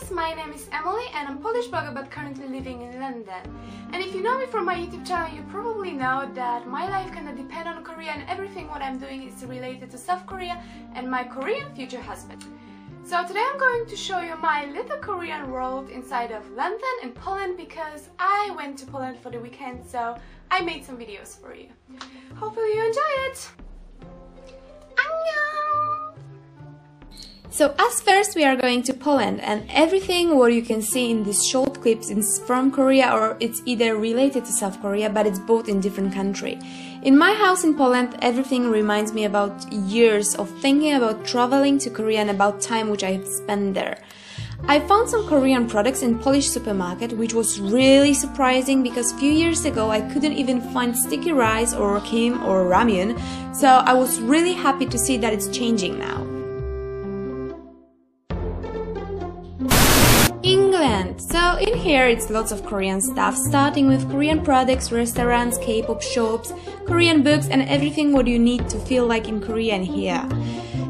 guys, my name is Emily and I'm Polish blogger but currently living in London. And if you know me from my YouTube channel, you probably know that my life kinda depends on Korea and everything what I'm doing is related to South Korea and my Korean future husband. So today I'm going to show you my little Korean world inside of London and Poland because I went to Poland for the weekend so I made some videos for you. Hopefully you enjoy it! So as first we are going to Poland and everything what you can see in these short clips is from Korea or it's either related to South Korea but it's both in different country. In my house in Poland, everything reminds me about years of thinking about traveling to Korea and about time which I have spent there. I found some Korean products in Polish supermarket which was really surprising because few years ago I couldn't even find sticky rice or kim or ramyun, so I was really happy to see that it's changing now. So in here it's lots of Korean stuff, starting with Korean products, restaurants, K-pop shops, Korean books and everything what you need to feel like in Korea and here.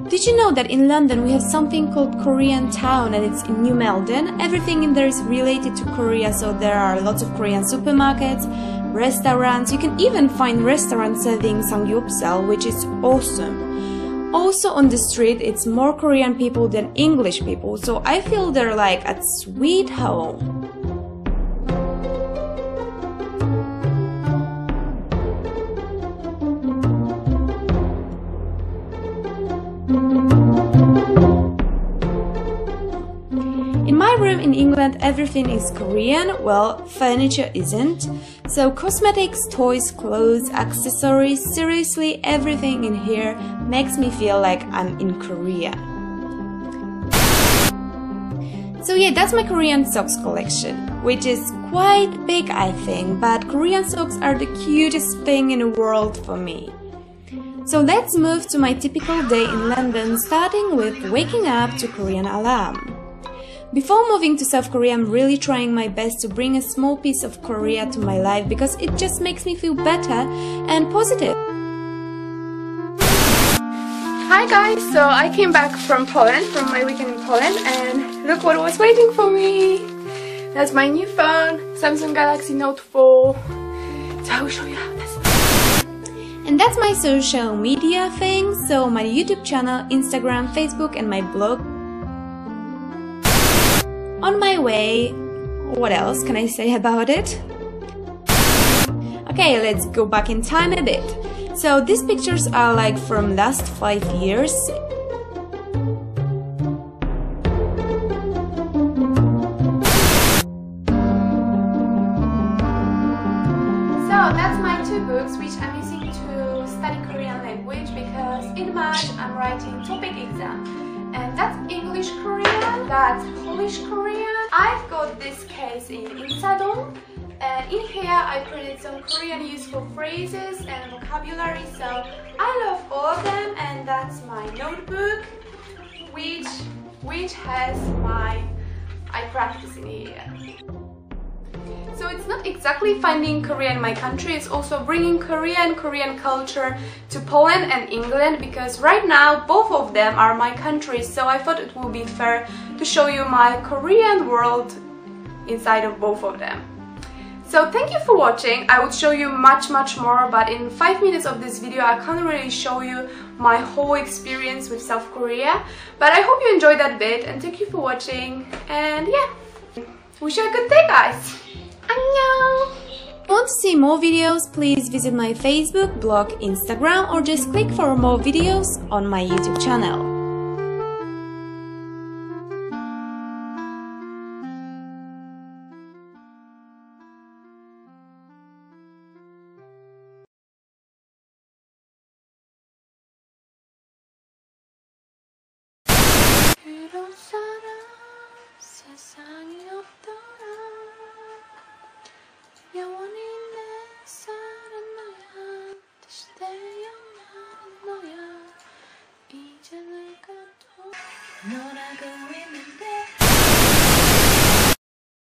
Did you know that in London we have something called Korean Town and it's in New Malden? Everything in there is related to Korea, so there are lots of Korean supermarkets, restaurants. You can even find restaurants serving samgyeopsal, which is awesome. Also on the street, it's more Korean people than English people, so I feel they're like at sweet home. In my in England, everything is Korean, well, furniture isn't. So cosmetics, toys, clothes, accessories, seriously everything in here makes me feel like I'm in Korea. So yeah, that's my Korean socks collection, which is quite big I think, but Korean socks are the cutest thing in the world for me. So let's move to my typical day in London, starting with waking up to Korean alarm. Before moving to South Korea, I'm really trying my best to bring a small piece of Korea to my life because it just makes me feel better and positive. Hi guys, so I came back from Poland, from my weekend in Poland and look what was waiting for me! That's my new phone, Samsung Galaxy Note 4. So I will show you how this and that's my social media thing, so my YouTube channel, Instagram, Facebook and my blog on my way. What else can I say about it? Okay, let's go back in time a bit. So these pictures are like from last five years. So that's my two books which I'm using to study Korean language because in March I'm writing TOPIK exam and that's English Korean, that's Polish Korean. I've got this case in Insadong and in here I printed some Korean useful phrases and vocabulary so I love all of them and that's my notebook which which has my I practice in here. It's not exactly finding Korea in my country, it's also bringing Korean Korean culture to Poland and England because right now both of them are my countries so I thought it would be fair to show you my Korean world inside of both of them. So thank you for watching, I would show you much much more but in 5 minutes of this video I can't really show you my whole experience with South Korea but I hope you enjoyed that bit and thank you for watching and yeah, wish you a good day guys! Want to see more videos? Please visit my Facebook, blog, Instagram or just click for more videos on my YouTube channel. 다시 태어나는 너야. 이제 내가 또 너라고 있는데